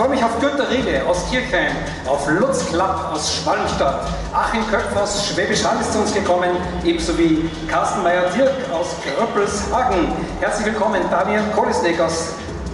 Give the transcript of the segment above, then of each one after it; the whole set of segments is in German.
freue mich auf Günter Riele aus Kirchheim, auf Lutz Klapp aus Schwalmstadt, Achim Köpf aus Schwäbisch Hall ist zu uns gekommen, ebenso wie Carsten Meyer-Dirk aus Gröppelshagen. Herzlich willkommen, Daniel Kolisnek aus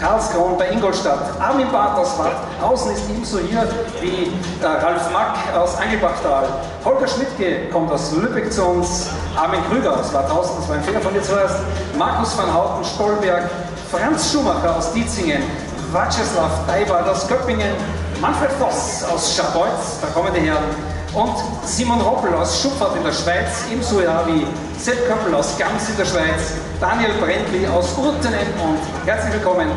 Karlskron bei Ingolstadt. Armin Barth aus Wadhausen ist ebenso hier wie Ralf Mack aus Angelbachtal. Holger Schmidtke kommt aus Lübeck zu uns. Armin Krüger aus Wadhausen, das war ein Fehler von dir zuerst. Markus van Houten, Stolberg. Franz Schumacher aus Dietzingen. Václav Teibart aus Göppingen. Manfred Voss aus Schabolz, da kommen die Herren. Und Simon Roppel aus Schupfert in der Schweiz, ebenso ja wie Sepp Köppel aus Gams in der Schweiz, Daniel Brentli aus Urtenen und herzlich willkommen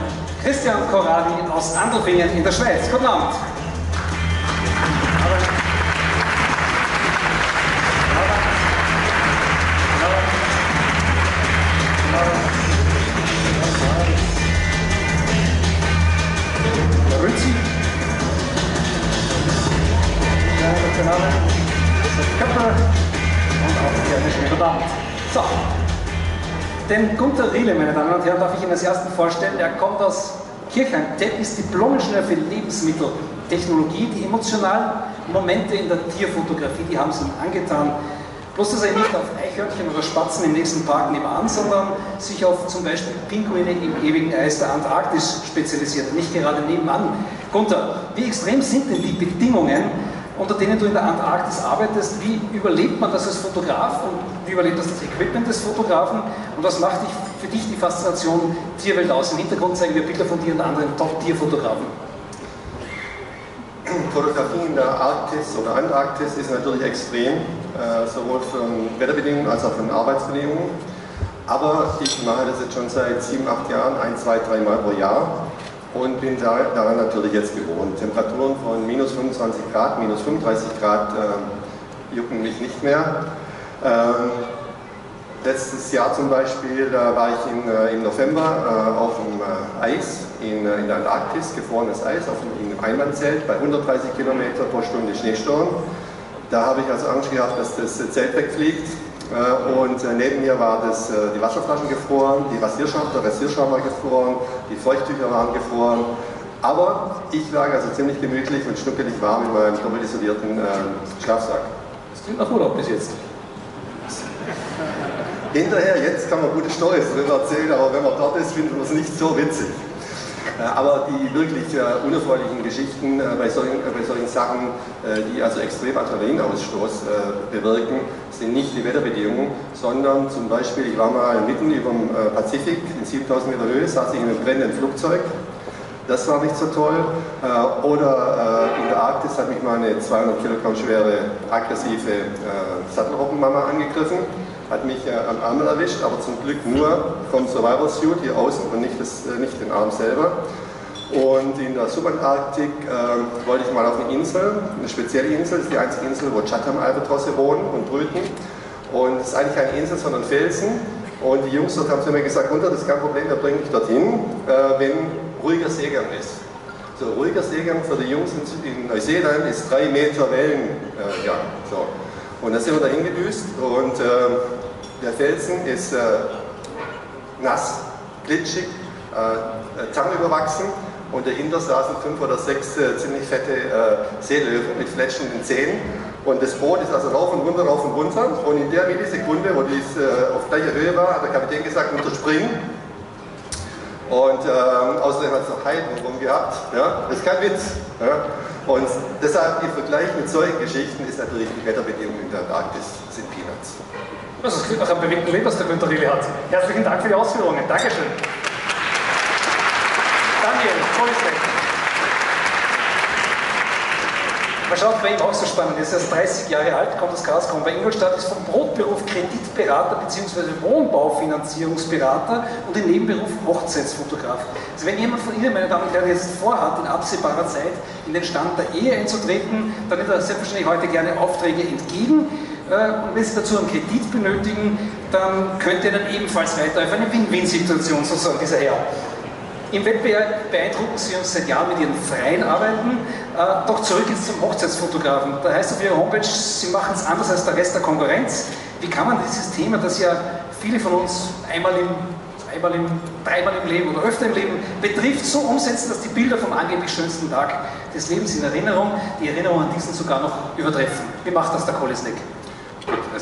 Christian Corradi aus Andelfingen in der Schweiz. Guten Abend. Den Gunter Riele, meine Damen und Herren, darf ich Ihnen als ersten vorstellen. Er kommt aus Kirchheim. Der ist Diplom-Ingenieur für Lebensmitteltechnologie. Die emotionalen Momente in der Tierfotografie, die haben es ihm angetan. Bloß, dass er nicht auf Eichhörnchen oder Spatzen im nächsten Park nebenan, sondern sich auf zum Beispiel Pinguine im ewigen Eis der Antarktis spezialisiert, nicht gerade nebenan. Gunther, wie extrem sind denn die Bedingungen, unter denen du in der Antarktis arbeitest. Wie überlebt man das als Fotograf und wie überlebt das das Equipment des Fotografen und was macht dich, für dich die Faszination Tierwelt aus? Im Hintergrund zeigen wir Bilder von dir und anderen Top-Tierfotografen. Fotografie in der Arktis oder Antarktis ist natürlich extrem, äh, sowohl von Wetterbedingungen als auch von Arbeitsbedingungen. Aber ich mache das jetzt schon seit sieben, acht Jahren, ein, zwei, dreimal pro Jahr und bin daran natürlich jetzt gewohnt. Temperaturen von minus 25 Grad, minus 35 Grad äh, jucken mich nicht mehr. Ähm, letztes Jahr zum Beispiel äh, war ich in, äh, im November äh, auf dem äh, Eis in, äh, in, der Antarktis, gefrorenes Eis, auf einem Einmandzelt bei 130 Kilometer pro Stunde Schneesturm. Da habe ich also Angst gehabt, dass das Zelt wegfliegt und äh, neben mir war das, äh, die Wasserflaschen gefroren, die Rasierschaum, der Rasierschaum war gefroren, die Feuchttücher waren gefroren. Aber ich lag also ziemlich gemütlich und schnuckelig warm in meinem doppelt isolierten äh, Schlafsack. Das klingt nach Urlaub bis jetzt. Hinterher, jetzt kann man gute Storys darüber erzählen, aber wenn man dort ist, findet man es nicht so witzig. Äh, aber die wirklich äh, unerfreulichen Geschichten äh, bei solchen, bei solchen Sachen, die also extrem Adrenalinausstoß bewirken, sind nicht die Wetterbedingungen, sondern zum Beispiel, ich war mal mitten über dem Pazifik in 7000 Meter Höhe, saß ich in einem brennenden Flugzeug. Das war nicht so toll. Oder in der Arktis hat mich mal eine 200 Kilogramm schwere, aggressive Sattelrobbenmama angegriffen hat mich äh, am Arm erwischt, aber zum Glück nur vom Survival Suit hier außen und nicht, das, äh, nicht den Arm selber. Und in der Subantarktik äh, wollte ich mal auf eine Insel, eine spezielle Insel, das ist die einzige Insel, wo Chatham-Albatrosse wohnen und brüten. Und es ist eigentlich keine Insel, sondern Felsen. Und die Jungs dort haben zu mir gesagt, runter, das ist kein Problem, wir bringen dich dorthin, äh, wenn ruhiger Seegang ist. So, ruhiger Seegang für die Jungs in, Neuseeland ist drei Meter Wellengang. So. Und dann sind wir dahin gedüst und äh, der Felsen ist äh, nass, glitschig, äh, tangüberwachsen und dahinter saßen fünf oder sechs äh, ziemlich fette äh, Seelöwen mit fletschenden Zähnen. Und das Boot ist also rauf und runter, rauf und runter. Und in der Millisekunde, wo dies äh, auf gleicher Höhe war, hat der Kapitän gesagt, unterspringen. Und ähm, außerdem hat es noch Heiden rum gehabt. Ja? Das ist kein Witz. Ja? Und deshalb im Vergleich mit solchen Geschichten ist natürlich die Wetterbedingungen in der Antarktis sind Peanuts. Das klingt nach einem bewegten Leben, was der Günther Rille hat. Herzlichen Dank für die Ausführungen. Dankeschön. Daniel, Vollstreck. Man schaut bei ihm auch so spannend. Er ist erst 30 Jahre alt, kommt aus Karlsruhe bei Ingolstadt, ist vom Brotberuf Kreditberater bzw. Wohnbaufinanzierungsberater und im Nebenberuf Hochzeitsfotograf. Also wenn jemand von Ihnen, meine Damen und Herren, jetzt vorhat, in absehbarer Zeit in den Stand der Ehe einzutreten, dann nimmt er selbstverständlich heute gerne Aufträge entgegen. Äh, und wenn Sie dazu einen Kredit benötigen, dann könnte er dann ebenfalls weiter auf eine Win-Win-Situation sozusagen, dieser Herr. Im Wettbewerb beeindrucken Sie uns seit Jahren mit Ihren freien Arbeiten. Äh, doch zurück jetzt zum Hochzeitsfotografen. Da heißt auf Ihrer Homepage, Sie machen es anders als der Rest der Konkurrenz. Wie kann man dieses Thema, das ja viele von uns einmal im dreimal im, dreimal im Leben oder öfter im Leben betrifft, so umsetzen, dass die Bilder vom angeblich schönsten Tag des Lebens in Erinnerung, die Erinnerung an diesen sogar noch übertreffen. Wie macht das der Kolesnik?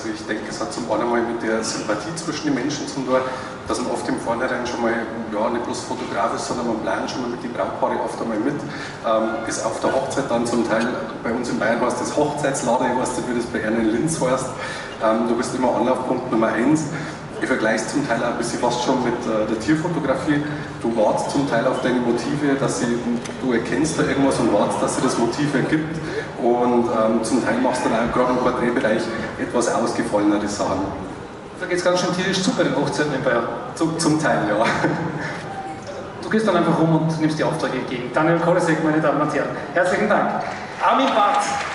Also ich denke, es hat zum einen mal mit der Sympathie zwischen den Menschen zu tun, dass man oft im Vornherein schon mal, ja, nicht bloß Fotograf ist, sondern man plant schon mal mit den Brautpaare oft einmal mit. Ähm, ist auf der Hochzeit dann zum Teil, bei uns in Bayern heißt das Hochzeitslader, ich weiß nicht, wie das bei in Linz heißt. Ähm, du bist immer Anlaufpunkt Nummer eins. Ich vergleiche es zum Teil ein bisschen fast schon mit äh, der Tierfotografie. Du wartest zum Teil auf deine Motive, dass sie, du erkennst da irgendwas und wartest, dass sie das Motiv ergibt. Und ähm, zum Teil machst du dann auch gerade im Porträtbereich etwas ausgefallenere Sachen. Da geht es ganz schön tierisch zu bei den Hochzeiten in Bayern. Zum, zum Teil, ja. Du gehst dann einfach rum und nimmst die Aufträge entgegen. Daniel Kolesek, meine Damen und Herren, herzlichen Dank. Armin Barth.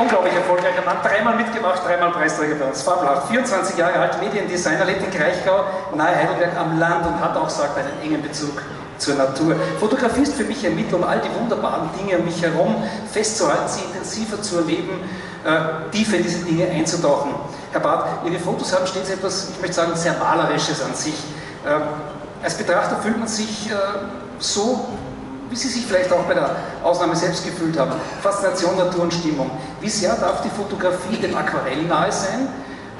Unglaublich erfolgreicher Mann, dreimal mitgemacht, dreimal Preisträger bei uns, fabelhaft. 24 Jahre alt, Mediendesigner, lebt in Kraichgau, nahe Heidelberg am Land und hat auch, sagt, einen engen Bezug zur Natur. Fotografie ist für mich ein Mittel, um all die wunderbaren Dinge um mich herum festzuhalten, sie intensiver zu erleben, äh, tiefer in diese Dinge einzutauchen. Herr Barth, Ihre Fotos haben stets etwas, ich möchte sagen, sehr Malerisches an sich. Äh, als Betrachter fühlt man sich äh, so wie Sie sich vielleicht auch bei der Ausnahme selbst gefühlt haben. Faszination, Natur und Stimmung. Wie sehr darf die Fotografie dem Aquarell nahe sein?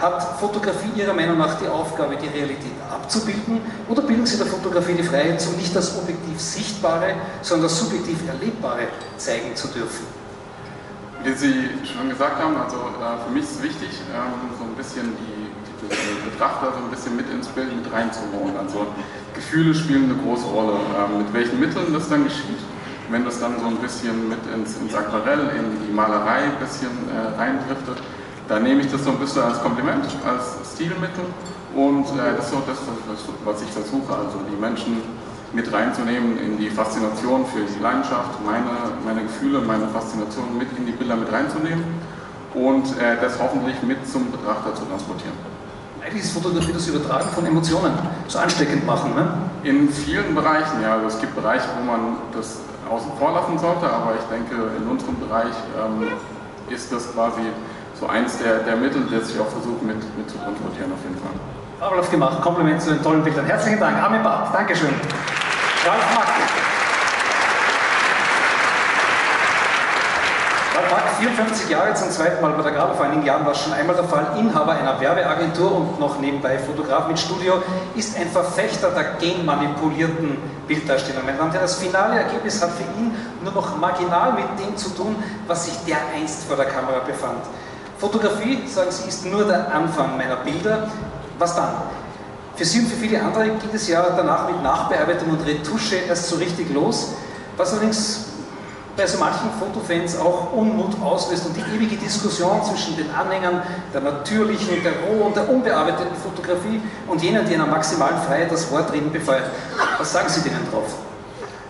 Hat Fotografie Ihrer Meinung nach die Aufgabe, die Realität abzubilden? Oder bilden Sie der Fotografie die Freiheit zu, nicht das objektiv Sichtbare, sondern das subjektiv Erlebbare zeigen zu dürfen? Wie Sie schon gesagt haben, also äh, für mich ist wichtig, ähm, so ein bisschen die, die Betrachter so ein bisschen mit ins Bild mit reinzuholen. Also Gefühle spielen eine große Rolle. Ähm, mit welchen Mitteln das dann geschieht, wenn das dann so ein bisschen mit ins, ins Aquarell, in die Malerei ein bisschen äh, reindriftet, dann nehme ich das so ein bisschen als Kompliment, als Stilmittel und äh, das ist so das, was ich versuche, also die Menschen mit reinzunehmen in die Faszination für die Leidenschaft, meine, meine Gefühle, meine Faszination mit in die Bilder mit reinzunehmen und äh, das hoffentlich mit zum Betrachter zu transportieren. Eigentlich ist Fotografie das Übertragen von Emotionen so ansteckend machen, ne? In vielen Bereichen, ja. Also es gibt Bereiche, wo man das außen vor lassen sollte, aber ich denke, in unserem Bereich ähm, ist das quasi so eins der, der Mittel, das ich auch versuche mit, mit zu transportieren auf jeden Fall. Fabelhaft gemacht, Kompliment zu den tollen Bildern. Herzlichen Dank, Armin Barth, Dankeschön. Ralf Mack. 54 Jahre zum zweiten Mal bei der Grabe, vor einigen Jahren war es schon einmal der Fall, Inhaber einer Werbeagentur und noch nebenbei Fotograf mit Studio, ist ein Verfechter der genmanipulierten Bilddarstellung. Meine Damen und Herren, das finale Ergebnis hat für ihn nur noch marginal mit dem zu tun, was sich der einst vor der Kamera befand. Fotografie, sagen Sie, ist nur der Anfang meiner Bilder. Was dann? Für Sie und für viele andere geht es ja danach mit Nachbearbeitung und Retusche erst so richtig los, was allerdings bei so manchen Fotofans auch Unmut auslöst und die ewige Diskussion zwischen den Anhängern der natürlichen, der roh- und der unbearbeiteten Fotografie und jenen, die einer maximalen Freiheit das Wort reden befeuert. Was sagen Sie denen drauf?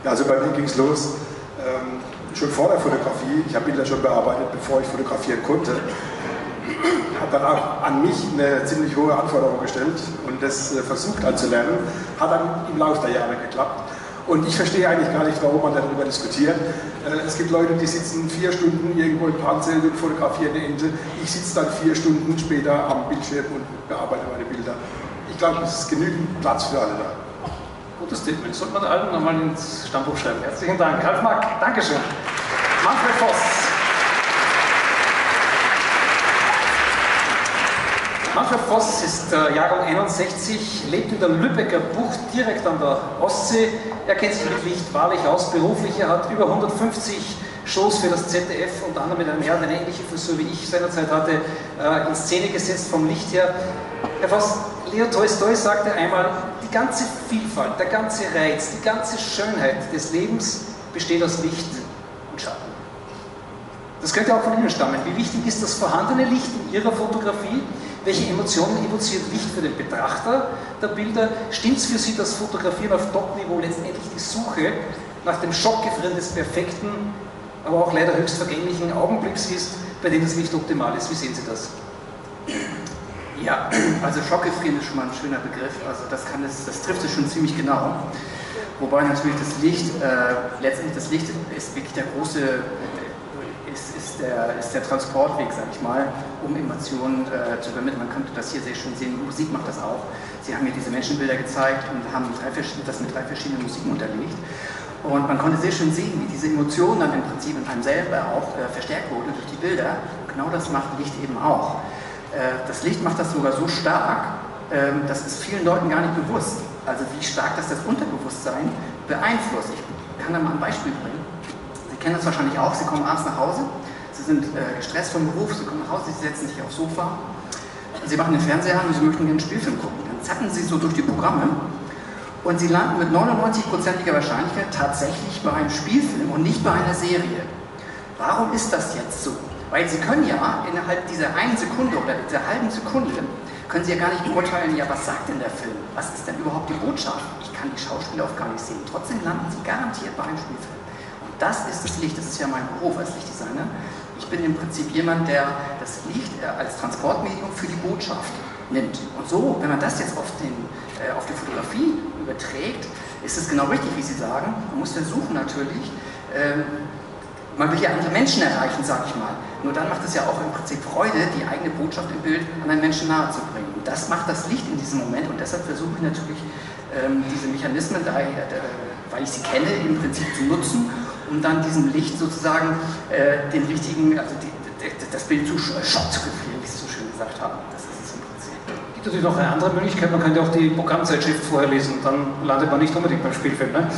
Ja, also bei mir ging es los, ähm, schon vor der Fotografie, ich habe Bilder schon bearbeitet, bevor ich fotografieren konnte, habe dann auch an mich eine ziemlich hohe Anforderung gestellt und das äh, versucht anzulernen, hat dann im Laufe der Jahre geklappt. Und ich verstehe eigentlich gar nicht, warum man darüber diskutiert. Äh, es gibt Leute, die sitzen vier Stunden irgendwo im Panzelt und fotografieren eine Ente. Ich sitze dann vier Stunden später am Bildschirm und bearbeite meine Bilder. Ich glaube, es ist genügend Platz für alle da. Gutes Statement. Sollte man allen nochmal ins Stammbuch schreiben. Herzlichen Dank. Ralf Mack, Dankeschön. Manfred Voss. Manfred Voss ist äh, Jahrgang 61, lebt in der Lübecker Bucht direkt an der Ostsee. Er kennt sich mit Licht wahrlich aus, beruflich. Er hat über 150 Shows für das ZDF, unter anderem mit einem Herrn, der eine ähnliche Frisur wie ich seinerzeit hatte, äh, in Szene gesetzt vom Licht her. Herr Voss, Leo Tolstoi sagte einmal, die ganze Vielfalt, der ganze Reiz, die ganze Schönheit des Lebens besteht aus Licht und Schatten. Das könnte auch von Ihnen stammen. Wie wichtig ist das vorhandene Licht in Ihrer Fotografie? Welche Emotionen evoziert Licht für den Betrachter der Bilder? Stimmt es für Sie, dass Fotografieren auf Top-Niveau letztendlich die Suche nach dem Schockgefrieren des perfekten, aber auch leider höchst vergänglichen Augenblicks ist, bei dem das Licht optimal ist? Wie sehen Sie das? Ja, also Schockgefrieren ist schon mal ein schöner Begriff. Also das, kann es, das trifft es schon ziemlich genau. Wobei natürlich das Licht, äh, letztendlich das Licht ist wirklich der große ist, ist, der, ist der Transportweg, sag ich mal, um Emotionen äh, zu übermitteln. Man könnte das hier sehr schön sehen, Musik macht das auch. Sie haben mir diese Menschenbilder gezeigt und haben drei, das mit drei verschiedenen Musiken unterlegt. Und man konnte sehr schön sehen, wie diese Emotionen dann im Prinzip in einem selber auch äh, verstärkt wurden durch die Bilder. Genau das macht Licht eben auch. Äh, das Licht macht das sogar so stark, äh, das ist vielen Leuten gar nicht bewusst. Also wie stark das das Unterbewusstsein beeinflusst. Ich kann da mal ein Beispiel bringen. Kennen das wahrscheinlich auch. Sie kommen abends nach Hause, Sie sind äh, gestresst vom Beruf, Sie kommen nach Hause, Sie setzen sich aufs Sofa, Sie machen den Fernseher an und Sie möchten gerne einen Spielfilm gucken. Dann zacken Sie so durch die Programme und sie landen mit 99%iger Wahrscheinlichkeit tatsächlich bei einem Spielfilm und nicht bei einer Serie. Warum ist das jetzt so? Weil sie können ja innerhalb dieser einen Sekunde oder dieser halben Sekunde, können sie ja gar nicht beurteilen, ja, was sagt denn der Film? Was ist denn überhaupt die Botschaft? Ich kann die Schauspieler auch gar nicht sehen. Trotzdem landen sie garantiert bei einem Spielfilm. Das ist das Licht, das ist ja mein Beruf als Lichtdesigner. Ich bin im Prinzip jemand, der das Licht äh, als Transportmedium für die Botschaft nimmt. Und so, wenn man das jetzt auf, den, äh, auf die Fotografie überträgt, ist es genau richtig, wie Sie sagen. Man muss versuchen natürlich, ähm, man will ja andere Menschen erreichen, sag ich mal. Nur dann macht es ja auch im Prinzip Freude, die eigene Botschaft im Bild an einen Menschen nahe zu bringen. Und das macht das Licht in diesem Moment und deshalb versuche ich natürlich ähm, diese Mechanismen, da, äh, weil ich sie kenne, im Prinzip zu nutzen, um dann diesem Licht sozusagen äh, den richtigen, also die, das Bild zu Schock zu gefühlen, wie Sie so schön gesagt haben. Das gibt natürlich noch eine andere Möglichkeit, man könnte auch die Programmzeitschrift vorher lesen, dann landet man nicht unbedingt beim Spielfilm. Ne?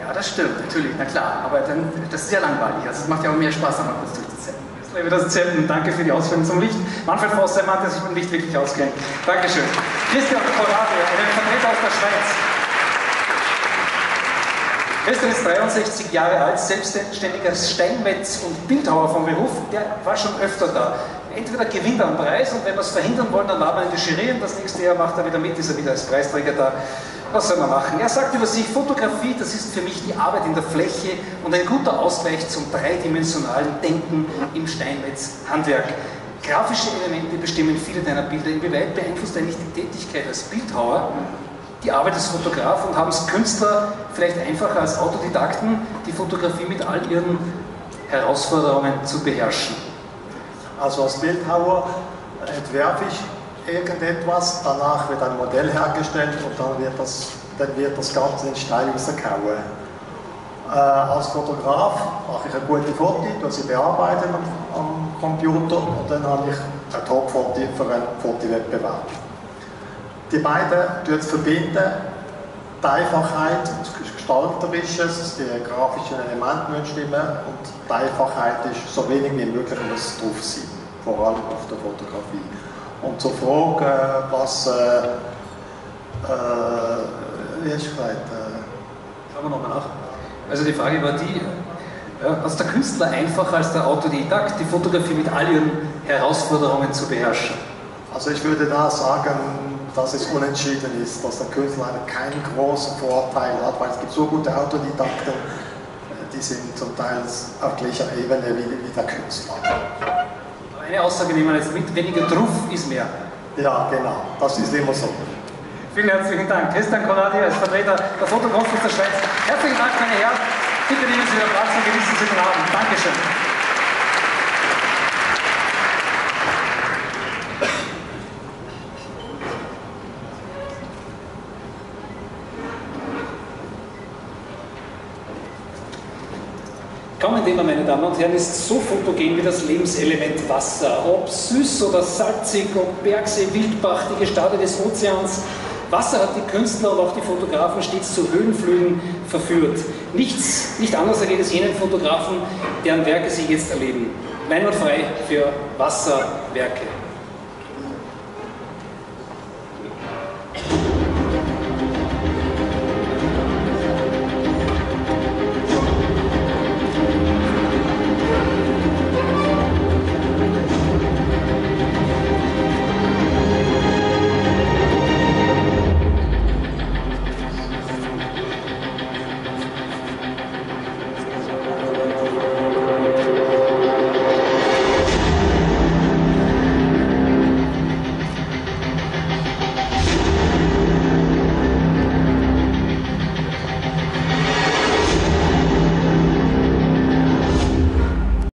Ja, das stimmt, natürlich, na klar, aber dann, das ist ja langweilig, also es macht ja auch mehr Spaß, einmal kurz durchzuzetten. Jetzt das Zetten, danke für die Ausführung zum Licht. Manfred Mann, der sich mit dem Licht wirklich auskennt. Dankeschön. Christian Corrado, ein Vertreter aus der Schweiz. Christian ist 63 Jahre alt, selbstständiger Steinmetz und Bildhauer vom Beruf. Der war schon öfter da entweder gewinnt er einen Preis und wenn wir es verhindern wollen, dann laden wir in die Jury und das nächste Jahr macht er wieder mit, ist er wieder als Preisträger da. Was soll man machen? Er sagt über sich, Fotografie, das ist für mich die Arbeit in der Fläche und ein guter Ausgleich zum dreidimensionalen Denken im Steinmetz-Handwerk. Grafische Elemente bestimmen viele deiner Bilder. Inwieweit beeinflusst eigentlich die Tätigkeit als Bildhauer die Arbeit des Fotografen und haben es Künstler vielleicht einfacher als Autodidakten, die Fotografie mit all ihren Herausforderungen zu beherrschen? Also als Bildhauer entwerfe ich irgendetwas, danach wird ein Modell hergestellt und dann wird das, dann wird das Ganze in Stein rausgehauen. Äh, als Fotograf mache ich eine gute Foto, die sie bearbeiten am, am, Computer und dann habe ich ein Top-Foto für einen Fotowettbewerb. Die beiden verbinden die Einfachheit, das Gestalterische, die grafischen Elemente müssen stimmen und die Einfachheit ist so wenig wie möglich muss drauf sein, vor allem auf der Fotografie. Und zur Frage, was, äh, äh, wie hast du gesagt? Äh, Schauen wir nochmal nach. Also die Frage war die, ja, ist der Künstler einfacher als der Autodidakt, die Fotografie mit all ihren Herausforderungen zu beherrschen? Also ich würde da sagen, dass es unentschieden ist, dass der Künstler keinen großen Vorteil hat, weil es gibt so gute Autodidakten, äh, die sind zum Teil auf gleicher Ebene wie, wie der Künstler. Eine Aussage nehmen wir jetzt mit, weniger Druff ist mehr. Ja, genau, das ist immer so. Vielen herzlichen Dank. Christian Konradi als Vertreter der Fotokonferenz der Schweiz. Herzlichen Dank, meine Herren. Bitte nehmen Sie wieder Platz und genießen Sie den Abend. Dankeschön. Thema, meine Damen und Herren, ist so fotogen wie das Lebenselement Wasser. Ob süß oder salzig, ob Bergsee, Wildbach, die Gestade des Ozeans. Wasser hat die Künstler und auch die Fotografen stets zu Höhenflügen verführt. Nichts, nicht anders ergeht es jenen Fotografen, deren Werke sie jetzt erleben. Leinwandfrei für Wasserwerke.